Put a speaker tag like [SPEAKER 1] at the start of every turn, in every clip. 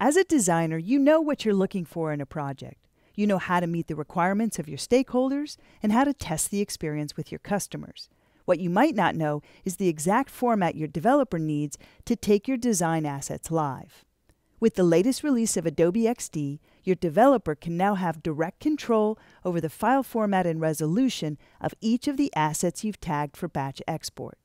[SPEAKER 1] As a designer, you know what you're looking for in a project. You know how to meet the requirements of your stakeholders and how to test the experience with your customers. What you might not know is the exact format your developer needs to take your design assets live. With the latest release of Adobe XD, your developer can now have direct control over the file format and resolution of each of the assets you've tagged for batch export.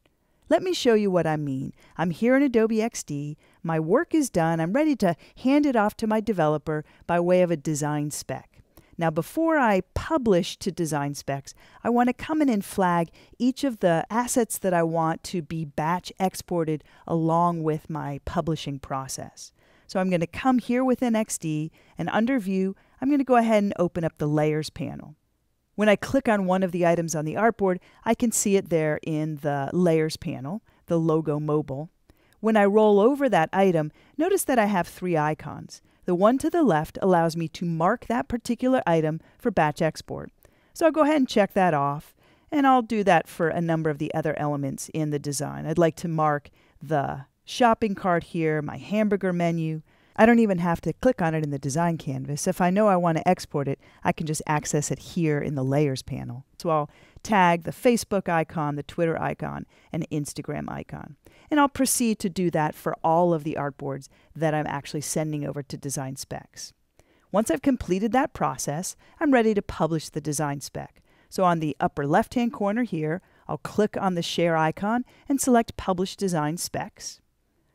[SPEAKER 1] Let me show you what I mean. I'm here in Adobe XD, my work is done, I'm ready to hand it off to my developer by way of a design spec. Now, before I publish to design specs, I want to come in and flag each of the assets that I want to be batch exported along with my publishing process. So I'm going to come here within XD and under View, I'm going to go ahead and open up the Layers panel. When I click on one of the items on the artboard, I can see it there in the Layers panel, the logo mobile. When I roll over that item, notice that I have three icons. The one to the left allows me to mark that particular item for batch export. So I'll go ahead and check that off, and I'll do that for a number of the other elements in the design. I'd like to mark the shopping cart here, my hamburger menu. I don't even have to click on it in the design canvas. If I know I want to export it, I can just access it here in the layers panel. So I'll tag the Facebook icon, the Twitter icon, and Instagram icon. And I'll proceed to do that for all of the artboards that I'm actually sending over to design specs. Once I've completed that process, I'm ready to publish the design spec. So on the upper left hand corner here, I'll click on the share icon and select Publish Design Specs.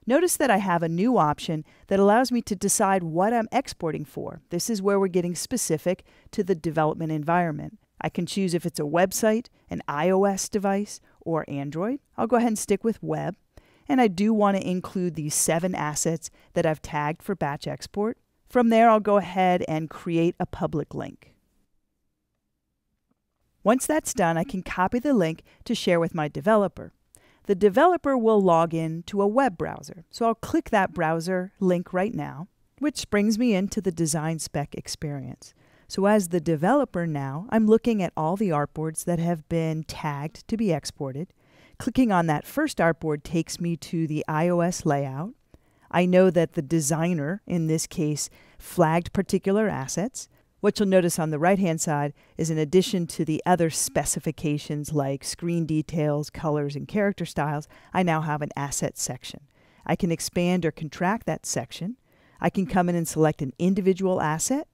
[SPEAKER 1] Notice that I have a new option that allows me to decide what I'm exporting for. This is where we're getting specific to the development environment. I can choose if it's a website, an iOS device, or Android. I'll go ahead and stick with web and I do want to include these seven assets that I've tagged for batch export. From there, I'll go ahead and create a public link. Once that's done, I can copy the link to share with my developer. The developer will log in to a web browser, so I'll click that browser link right now, which brings me into the design spec experience. So as the developer now, I'm looking at all the artboards that have been tagged to be exported, Clicking on that first artboard takes me to the iOS layout. I know that the designer, in this case, flagged particular assets. What you'll notice on the right hand side is in addition to the other specifications like screen details, colors, and character styles, I now have an asset section. I can expand or contract that section. I can come in and select an individual asset.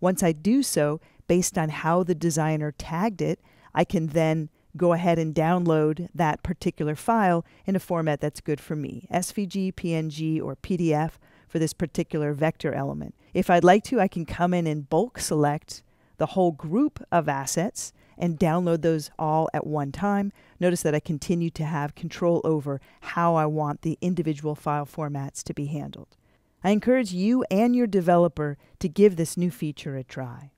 [SPEAKER 1] Once I do so, based on how the designer tagged it, I can then go ahead and download that particular file in a format that's good for me SVG, PNG, or PDF for this particular vector element. If I'd like to, I can come in and bulk select the whole group of assets and download those all at one time. Notice that I continue to have control over how I want the individual file formats to be handled. I encourage you and your developer to give this new feature a try.